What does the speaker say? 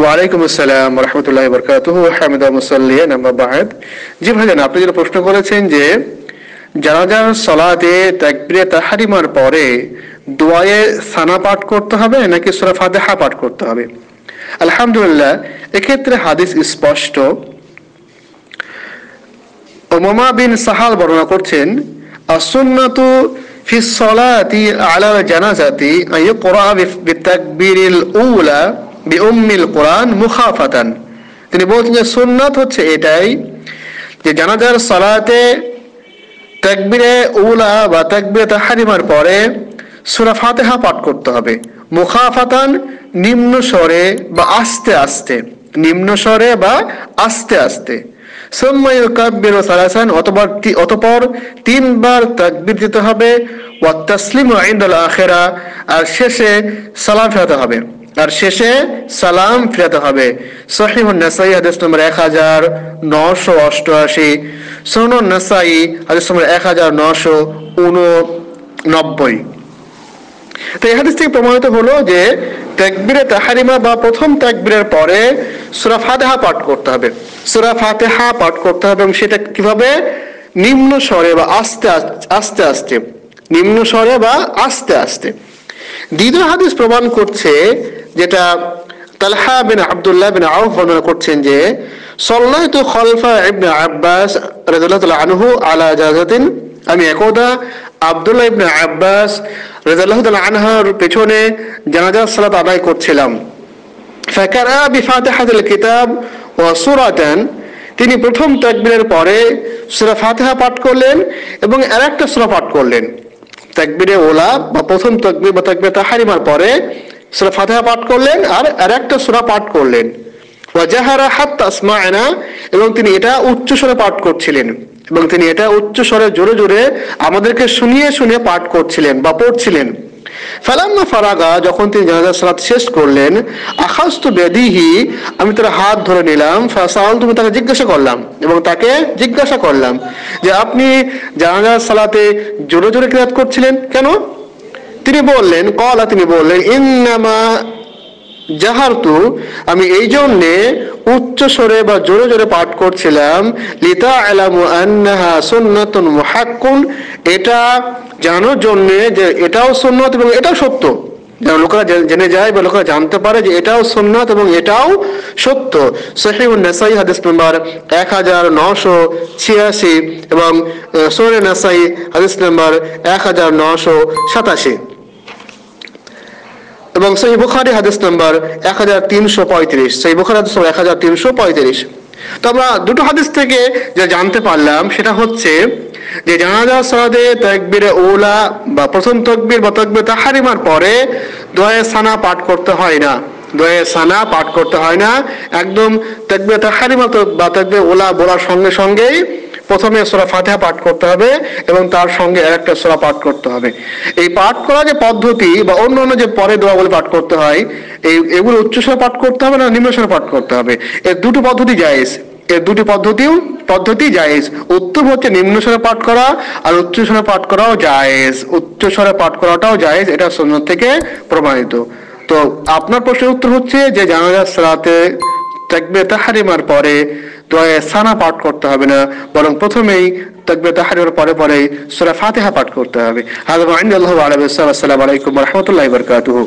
ওয়ালাইকুম আসসালাম রহমতুল্লাহ হামিদা জি ভাইজান, আপনি যেটা প্রশ্ন করেছেন যে, জানাজার সলাতে তাকবিরে তাহারিমার পরে দোয়ায়ে সানা পাঠ করতে হবে নাকি সূরা পাঠ করতে হবে? আলহামদুলিল্লাহ, এক্ষেত্রে হাদিস স্পষ্ট। ওমামা বিন সাহাল বর্ণনা করছেন আসুন্নাতু في الصلاة على الجنازة أن يقرأ بالتكبير الأولى بأم القرآن مخافة তিনি বলছেন যে সুন্নাত হচ্ছে এটাই যে জানাজার সালাতে তাকবিরে উলা বা তাকবিরে তাহারিমার পরে সূরা ফাতিহা পাঠ করতে হবে মুখাফাতান নিম্ন স্বরে বা আস্তে আস্তে নিম্ন স্বরে বা আস্তে আস্তে সুম্মায়ুকাব্বিরু সালাসান অতবার অতপর তিনবার তাকবীর দিতে হবে, ওয়া তাসলিমু ইনদাল আখিরা, আর শেষে সালাম ফেরাতে হবে। আর শেষে সালাম ফেরাতে হবে। সহিহ নাসাই, হাদিস নম্বর এক হাজার নশো অষ্টআশি। সুনন নাসাই, হাদিস নম্বর এক হাজার নশো উননব্বই। তো এই থেকে প্রমাণিত হলো যে তাকবিরে তাহারিমা বা প্রথম তাকবিরের পরে সূরা ফাতিহা পাঠ করতে হবে। সূরা ফাতিহা পাঠ করতে হবে এবং সেটা কীভাবে? নিম্ন স্বরে বা আস্তে আস্তে আস্তে। নিম্ন স্বরে বা আস্তে আস্তে। দ্বিতীয় হাদিস প্রমাণ করছে যেটা তালহা বিন আব্দুল্লাহ বিন আউফ বর্ণনা করছেন যে, সল্লাইতু খলফা ইবনে আব্বাস রাদিয়াল্লাহু আনহু আলা জাযাতিন আমি একদা আব্দুল্লাহ ইবনে আব্বাস রাদিয়াল্লাহু আনহার পেছনে জানাজার সালাত আদায় করছিলাম। ফাকারা বিফাতিহাতিল কিতাব ওয়া সূরাতান, তিনি প্রথম তাকবীরের পরে সূরা ফাতেহা পাঠ করলেন এবং আরেকটা সূরা পাঠ করলেন। তাকবীরে ওলা বা প্রথম তাকবীর বা তাকবীর তাহারিমার পরে সূরা ফাতেহা পাঠ করলেন আর আরেকটা সূরা পাঠ করলেন। ওয়াজাহারা হাত্তা আসমা'না এবং তিনি এটা উচ্চ স্বরে পাঠ করছিলেন। এবং তিনি এটা উচ্চ স্বরে জোরে জোরে আমাদেরকে শুনিয়ে শুনিয়ে পাঠ করছিলেন বা পড়ছিলেন। ফালাম্মা ফারাগা যখন তিনি জানাজার সালাত শেষ করলেন আখাস্তু বেদিহি আমি তার হাত ধরে নিলাম ফাসাল তুমি তাকে জিজ্ঞাসা করলাম এবং তাকে জিজ্ঞাসা করলাম যে আপনি জানাজার সালাতে জোরে জোরে কিরাত করছিলেন কেন? তিনি বললেন, কলা তিনি বললেন, ইন্নামা জাহারতু আমি এই জন্যে উচ্চ স্বরে বা জোরে জোরে পাঠ করছিলাম, লিতা আলামু আন্নাহা সুন্নাতুন মুহাক্কুন, এটা জানার জন্য যে এটাও সুন্নত এবং এটাও সত্য। যেন লোকেরা জেনে যায় বা লোকেরা জানতে পারে যে এটাও সুন্নত এবং এটাও সত্য। সহিউন নাসাই হাদিস নাম্বার এক হাজার নশো ছিয়াশি এবং সোনে নাসাই হাদিস নাম্বার এক হাজার নশো সাতাশি। এবং সেই বুখারি হাদিস নাম্বার এক হাজার তিনশো পঁয়ত্রিশ সেই বুখারি হাদিস এক হাজার তিনশো পঁয়ত্রিশ। তো আমরা দুটো হাদিস থেকে যা জানতে পারলাম, সেটা হচ্ছে যে জানাজা সালাদে তাকবিরে ওলা বা প্রথম তকবির বা তকবির তাহারিমার পরে দয়ে সানা পাঠ করতে হয় না। দয়ে সানা পাঠ করতে হয় না। একদম তাকবির তাহারিমা বা তকবির ওলা বলার সঙ্গে সঙ্গেই প্রথমে সোরা ফাতেহা পাঠ করতে হবে এবং তার সঙ্গে আর একটা সোরা পাঠ করতে হবে। এই পাঠ করা যে পদ্ধতি বা অন্য অন্য যে পরে দোয়া বলে পাঠ করতে হয়, এই, এগুলো উচ্চস্বরে পাঠ করতে হবে না নিম্নস্বরে পাঠ করতে হবে? এর দুটো পদ্ধতি জায়েজ। এর দুটি পদ্ধতিও, পদ্ধতি জায়েজ। উত্তম হচ্ছে নিম্নস্বরে পাঠ করা আর উচ্চস্বরে পাঠ করাও জায়েজ। উচ্চস্বরে পাঠ করাটাও জায়েজ, এটা সুন্নত থেকে প্রমাণিত। তো আপনার প্রশ্নের উত্তর হচ্ছে যে জানাজার সালাতে তাকবির তাহারিমার পরে দোয়া সানা পাঠ করতে হবে না, বরং প্রথমেই তকবে তাহারের পরে পরে সোরা ফাতেহা পাঠ করতে হবে। আল্লাহ আসসালামু আলাইকুম রহমতুল্লাহ বারাকাতুহু।